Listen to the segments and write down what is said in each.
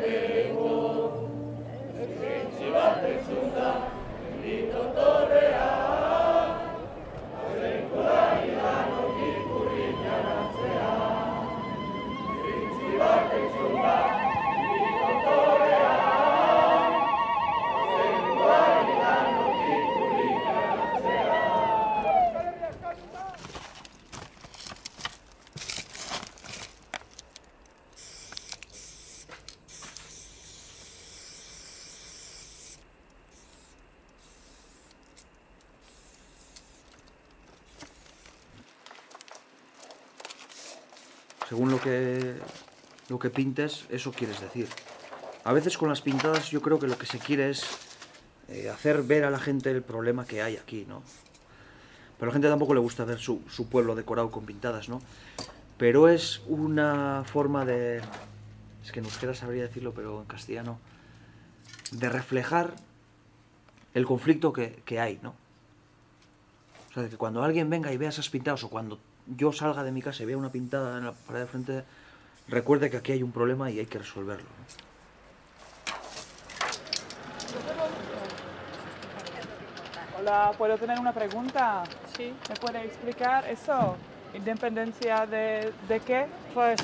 Amen. Según lo que, lo que pintes, eso quieres decir. A veces con las pintadas yo creo que lo que se quiere es eh, hacer ver a la gente el problema que hay aquí, ¿no? Pero a la gente tampoco le gusta ver su, su pueblo decorado con pintadas, ¿no? Pero es una forma de... Es que en euskera sabría decirlo, pero en castellano... De reflejar el conflicto que, que hay, ¿no? O sea, de que cuando alguien venga y vea esas pintadas, o cuando yo salga de mi casa y vea una pintada en la pared de frente, recuerde que aquí hay un problema y hay que resolverlo. ¿no? Hola, ¿puedo tener una pregunta? Sí, ¿Me puede explicar eso? ¿Independencia de, de qué? pues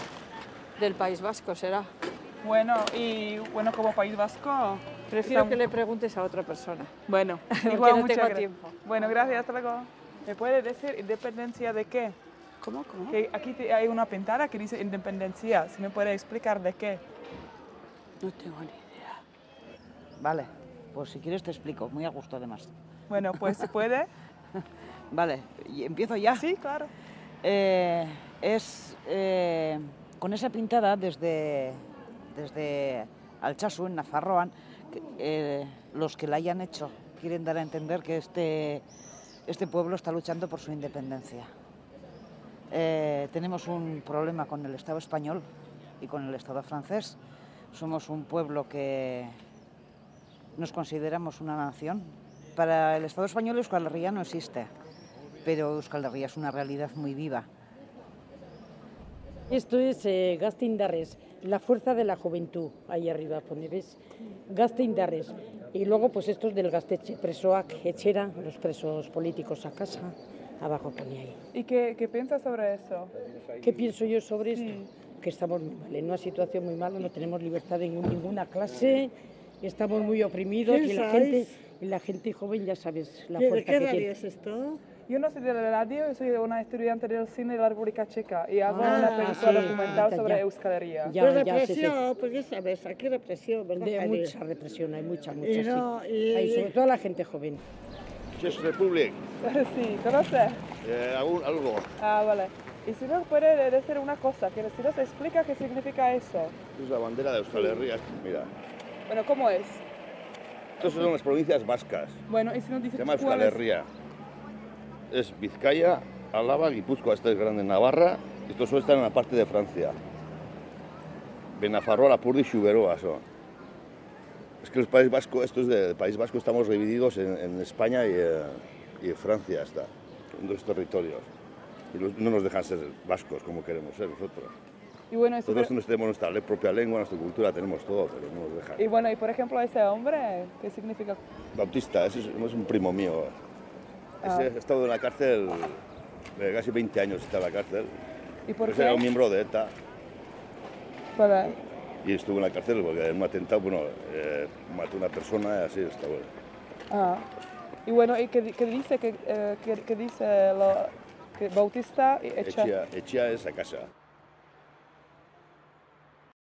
del País Vasco será. Bueno, y bueno, como País Vasco. Prefiero estamos- que le preguntes a otra persona. Bueno, igual no gra- tiempo. Bueno, gracias, hasta luego. ¿Me puede decir independencia de qué? ¿Cómo? ¿Cómo? Que aquí hay una pintada que dice independencia. ¿Se me puede explicar de qué? No tengo ni idea. Vale, pues si quieres te explico, muy a gusto además. Bueno, pues se puede. Vale, y empiezo ya. Sí, claro. Eh, es eh, con esa pintada desde, desde Altsasu, en Nafarroan, eh, los que la hayan hecho quieren dar a entender que este, este pueblo está luchando por su independencia. Eh, tenemos un problema con el Estado español y con el Estado francés. Somos un pueblo que nos consideramos una nación. Para el Estado español Euskal Herria no existe, pero Euskal Herria es una realidad muy viva. Esto es eh, Gazte Indarres, la fuerza de la juventud, ahí arriba pone, ¿ves? Gazte Indarres. Y luego, pues estos del Gasteche, presoak, echera, los presos políticos a casa, abajo pone ahí. ¿Y qué, qué piensas sobre eso? ¿Qué pienso yo sobre esto? Que estamos muy mal, en una situación muy mala, no tenemos libertad en ninguna clase, estamos muy oprimidos ¿Quién y la gente, y la gente joven ya sabes la ¿Qué- ¿De fuerza qué que tiene. es esto? Yo no soy de la radio, yo soy una estudiante del cine de la República Checa y hago Ah, una película sí, documental ya, sobre ya. Euskal Herria. Ya, pues ya, sí, sí. represión, pues ya sabes, aquí represión, ¿verdad? De mucha represión, hay mucha, mucha, Y no, y- Hay sobre todo la gente joven. Czech Republic, sí, ¿conoce? eh, algún- algo. Ah, vale. Y si nos puede decir una cosa, que si nos explica qué significa eso. Es la bandera de Euskal Herria. Mira, Bueno, ¿cómo es? estas son las provincias vascas. Bueno, y si nos dice Se llama Euskal es- Herria. Es Vizcaya, Álava, Guipúzcoa, esta es grande Navarra. Estos solo están en la parte de Francia. Benafarroa, Lapurdi y Xuberoa son. Es que el País Vasco, esto es del País Vasco, estamos divididos en, en España y, eh, y en Francia, está, en dos territorios. Y los- no nos dejan ser vascos como queremos ser nosotros. Y bueno, si- Nosotros nos tenemos nuestra propia lengua, nuestra cultura, tenemos todo, pero no nos dejan. y bueno, y por ejemplo, ese hombre, ¿qué significa? Bautista, ese es, es un primo mío. Ah. Ese ha estado en la cárcel, eh, casi 20 años está en la cárcel. ¿Y por Ese era un qué? miembro de ETA Para- y estuvo en la cárcel porque en un atentado, bueno, eh, mató a una persona y así está bueno. Ah. Y bueno, ¿y qué, qué dice, que, eh, qué, qué dice lo, que Bautista y Echa? Echia, Echia es a casa.